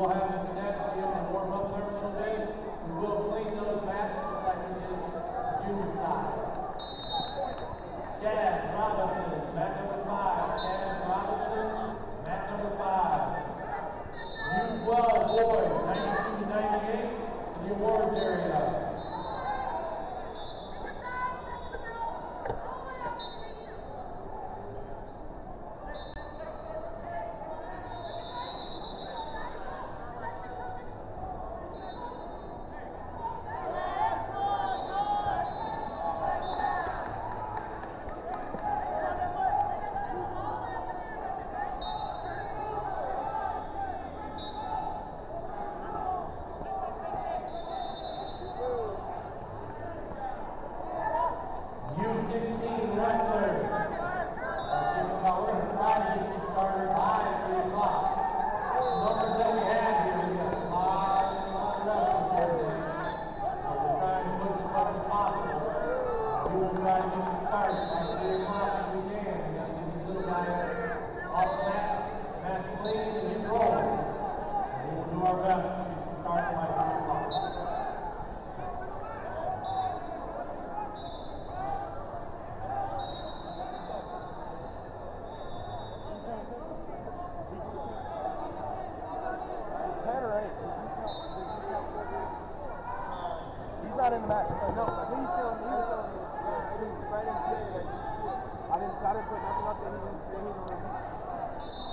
will have the cadets be able to warm up there a little bit. We will clean mats clean, and get rolling. We will do our best to get you started by 3 o'clock. not in the match. No, I didn't. I didn't say that. I didn't. I didn't put nothing up there. He didn't. He didn't.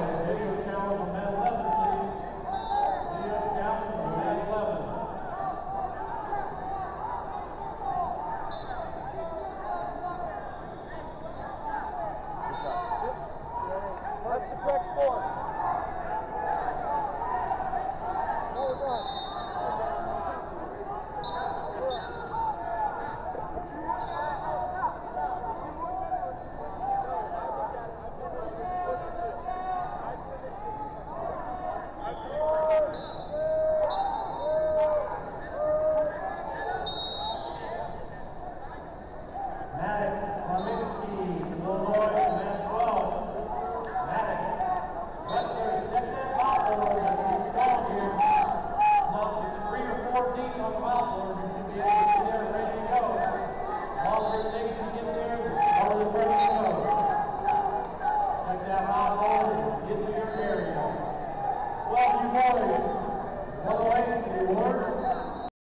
video challenge on 11, please. Challenge on mat 11. Well, you boys, well, wait, the award